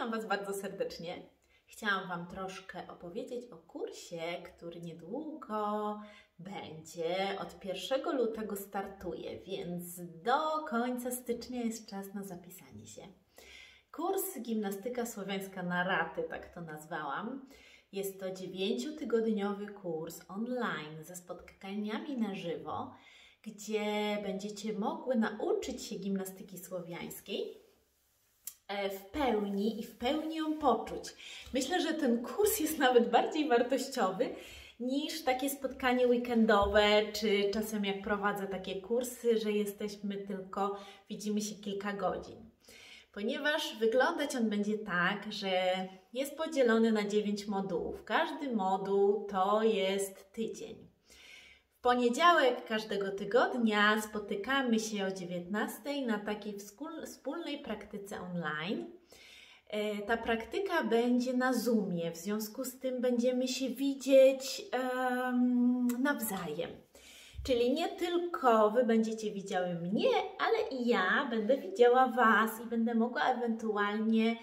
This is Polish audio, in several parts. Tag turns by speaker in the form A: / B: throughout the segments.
A: Witam Was bardzo serdecznie. Chciałam Wam troszkę opowiedzieć o kursie, który niedługo będzie. Od 1 lutego startuje, więc do końca stycznia jest czas na zapisanie się. Kurs Gimnastyka Słowiańska na raty, tak to nazwałam. Jest to dziewięciotygodniowy kurs online ze spotkaniami na żywo, gdzie będziecie mogły nauczyć się gimnastyki słowiańskiej w pełni i w pełni ją poczuć. Myślę, że ten kurs jest nawet bardziej wartościowy niż takie spotkanie weekendowe, czy czasem jak prowadzę takie kursy, że jesteśmy tylko, widzimy się kilka godzin. Ponieważ wyglądać on będzie tak, że jest podzielony na 9 modułów. Każdy moduł to jest tydzień. Poniedziałek każdego tygodnia spotykamy się o 19 na takiej wspólnej praktyce online. E, ta praktyka będzie na Zoomie, w związku z tym będziemy się widzieć um, nawzajem. Czyli nie tylko Wy będziecie widziały mnie, ale i ja będę widziała Was i będę mogła ewentualnie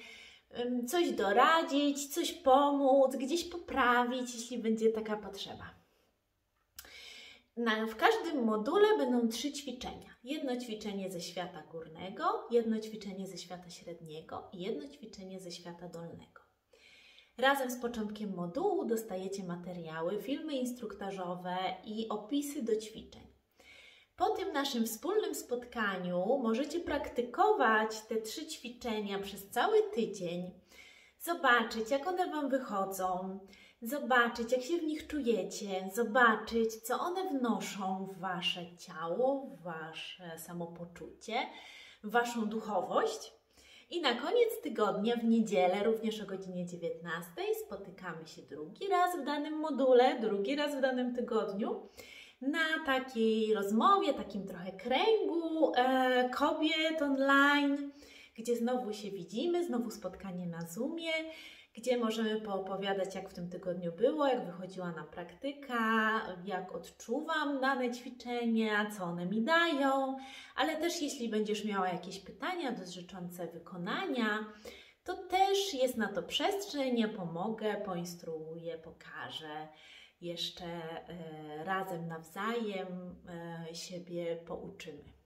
A: um, coś doradzić, coś pomóc, gdzieś poprawić, jeśli będzie taka potrzeba. Na, w każdym module będą trzy ćwiczenia. Jedno ćwiczenie ze świata górnego, jedno ćwiczenie ze świata średniego i jedno ćwiczenie ze świata dolnego. Razem z początkiem modułu dostajecie materiały, filmy instruktażowe i opisy do ćwiczeń. Po tym naszym wspólnym spotkaniu możecie praktykować te trzy ćwiczenia przez cały tydzień, zobaczyć, jak one Wam wychodzą, zobaczyć, jak się w nich czujecie, zobaczyć, co one wnoszą w Wasze ciało, w Wasze samopoczucie, w Waszą duchowość. I na koniec tygodnia, w niedzielę, również o godzinie 19, spotykamy się drugi raz w danym module, drugi raz w danym tygodniu na takiej rozmowie, takim trochę kręgu e, kobiet online, gdzie znowu się widzimy, znowu spotkanie na Zoomie gdzie możemy poopowiadać, jak w tym tygodniu było, jak wychodziła na praktyka, jak odczuwam dane ćwiczenia, co one mi dają, ale też jeśli będziesz miała jakieś pytania dotyczące wykonania, to też jest na to przestrzeń, ja pomogę, poinstruuję, pokażę. Jeszcze e, razem nawzajem e, siebie pouczymy.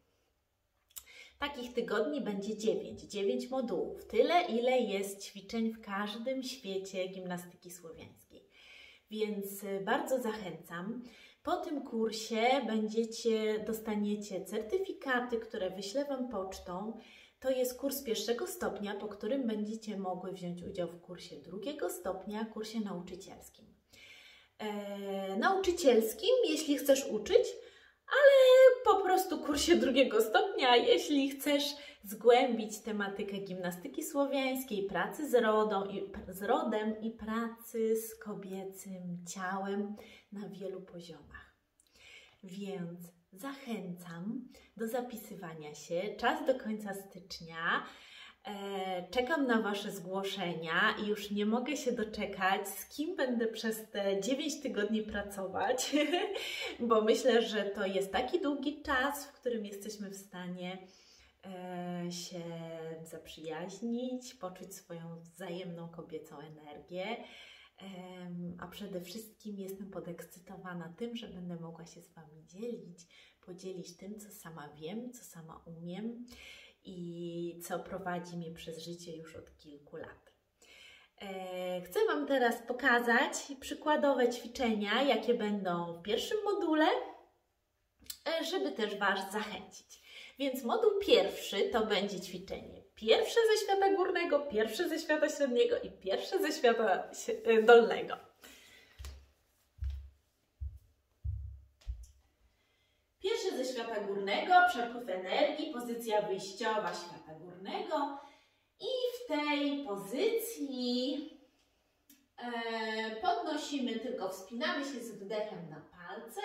A: Takich tygodni będzie 9, 9 modułów. Tyle, ile jest ćwiczeń w każdym świecie gimnastyki słowiańskiej. Więc y, bardzo zachęcam. Po tym kursie będziecie, dostaniecie certyfikaty, które wyślę Wam pocztą. To jest kurs pierwszego stopnia, po którym będziecie mogły wziąć udział w kursie drugiego stopnia, kursie nauczycielskim. Eee, nauczycielskim, jeśli chcesz uczyć, prostu kursie drugiego stopnia, jeśli chcesz zgłębić tematykę gimnastyki słowiańskiej, pracy z, rodą i, z rodem i pracy z kobiecym ciałem na wielu poziomach. Więc zachęcam do zapisywania się. Czas do końca stycznia. E, czekam na Wasze zgłoszenia i już nie mogę się doczekać, z kim będę przez te 9 tygodni pracować, bo myślę, że to jest taki długi czas, w którym jesteśmy w stanie e, się zaprzyjaźnić, poczuć swoją wzajemną kobiecą energię. A przede wszystkim jestem podekscytowana tym, że będę mogła się z Wami dzielić, podzielić tym, co sama wiem, co sama umiem i co prowadzi mnie przez życie już od kilku lat. E, chcę Wam teraz pokazać przykładowe ćwiczenia, jakie będą w pierwszym module, e, żeby też Was zachęcić. Więc moduł pierwszy to będzie ćwiczenie pierwsze ze świata górnego, pierwsze ze świata średniego i pierwsze ze świata e, dolnego. Pierwsze ze świata górnego, przepływ energii, pozycja wyjściowa świata górnego i w tej pozycji e, podnosimy, tylko wspinamy się z wdechem na palce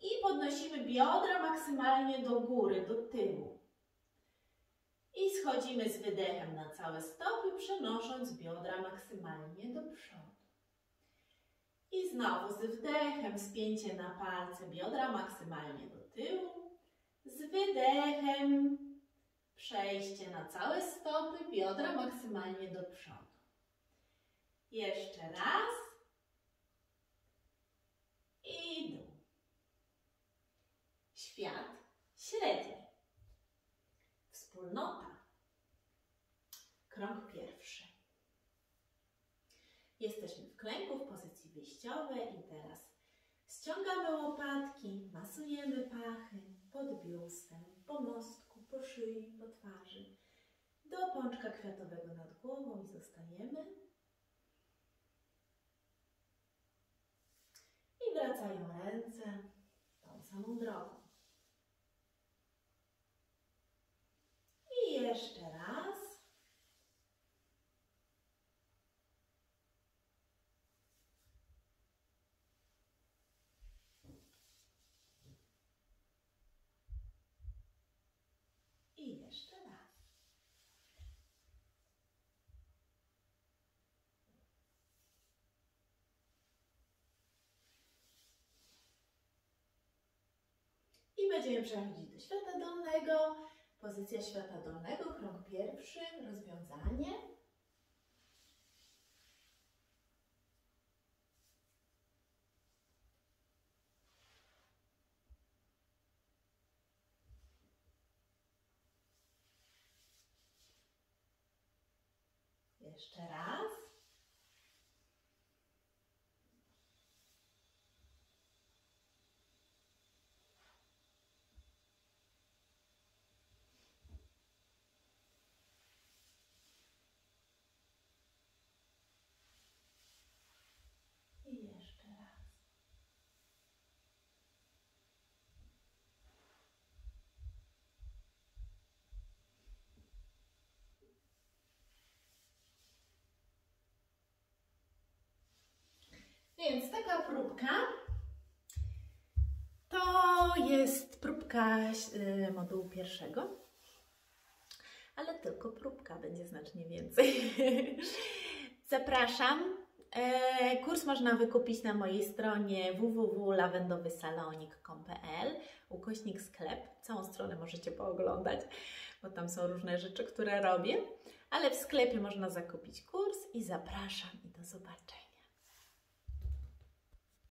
A: i podnosimy biodra maksymalnie do góry, do tyłu. I schodzimy z wydechem na całe stopy, przenosząc biodra maksymalnie do przodu. I znowu z wdechem spięcie na palce biodra maksymalnie do tyłu. Z wydechem Przejście na całe stopy, biodra maksymalnie do przodu. Jeszcze raz. I dół. Świat średni. Wspólnota. Krok pierwszy. Jesteśmy w klęku w pozycji wyjściowej i teraz ściągamy łopatki, masujemy pachy pod biustem, po mostku, po szyi, po twarzy, do pączka kwiatowego nad głową i zostajemy. I wracają ręce tą samą drogą. I jeszcze raz. I jeszcze raz. Będziemy przechodzić do świata dolnego. Pozycja świata dolnego, krok pierwszy, rozwiązanie. Jeszcze raz. I jeszcze raz. Więc taka próbka to jest próbka y, modułu pierwszego, ale tylko próbka, będzie znacznie więcej. Zapraszam. E, Kurs można wykupić na mojej stronie www.lavendowysalonik.pl ukośnik sklep. Całą stronę możecie pooglądać, bo tam są różne rzeczy, które robię. Ale w sklepie można zakupić kurs i zapraszam i do zobaczenia.